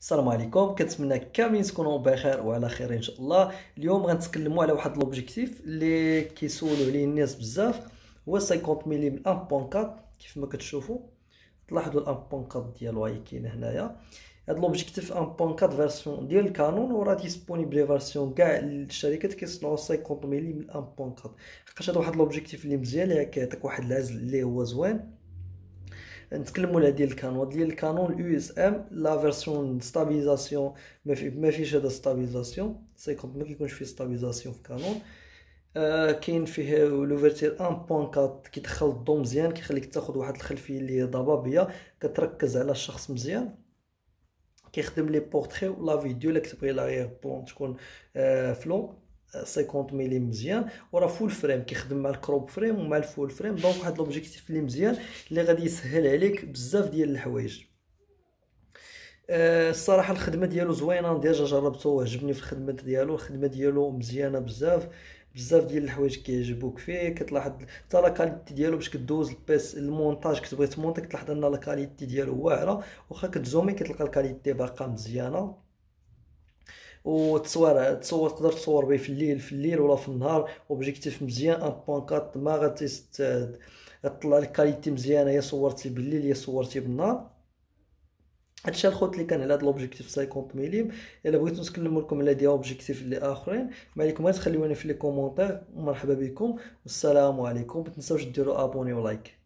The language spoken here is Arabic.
السلام عليكم. كنتمنى كاملين تكونوا بخير وعلى خير إن شاء الله. اليوم غنتكلموا على واحد l'objectif اللي كيسولوا عليه الناس بزاف. هو 50 ملي من 1.4 كيف ما كتشوفوا تلاحظوا ال 1.4 ديالو هي كاينة هنايا. هاد l'objectif 1.4 version ديال الكانون وراه disponible version كاع الشركات كيصنعوا 50 ملي من 1.4 حقاش هاد واحد l'objectif اللي مزيان اللي كيعطيك واحد العزل اللي هو زوين. نتكلموا على ديال الكانون. ديال الكانون ال USM la version stabilisation ما في ما فيش هذا stabilisation 50 ما كيكونش فيه stabilisation في كانون آه كاين فيه l'ouverture 1.4 كيدخل الضو مزيان كيخليك تاخذ واحد الخلفية اللي ضبابيه كتركز على الشخص مزيان. كيخدم les portraits ولا فيديو إلا كتبغي l'arrière-plan تكون آه flou 50 ملي مزيان وراه full frame كيخدم مع ال crop frame ومع ال full frame donc واحد l'objectif اللي مزيان اللي غادي يسهل عليك بزاف ديال الحوايج الصراحه الخدمه ديالو زوينه déjà جربته وعجبني في الخدمه ديالو الخدمه ديالو مزيانه بزاف بزاف ديال الحوايج كيعجبوك فيه كتلاحظ حتى la qualité ديالو باش كدوز ل PC المونتاج كتبغي تمونتي كتلاحظ ان la qualité ديالو واعره واخا كتزومي كتلقى ال qualité باقا مزيانه وتصوير تصور تقدر تصور به في الليل في الليل ولا في النهار. objectif مزيان 1.4 ما غاتيست غطلع لك qualité مزيانة. يا صورتي بالليل يا صورتي بالنهار. هادشي الخوت اللي كان على هاد l'objectif 50 ملم إلا بغيتو نتكلم لكم على des objectifs اللي آخرين. ما عليكم غير تخليوني في les commentaires مرحبا بكم. والسلام عليكم. ما تنساوش ديروا abonner و like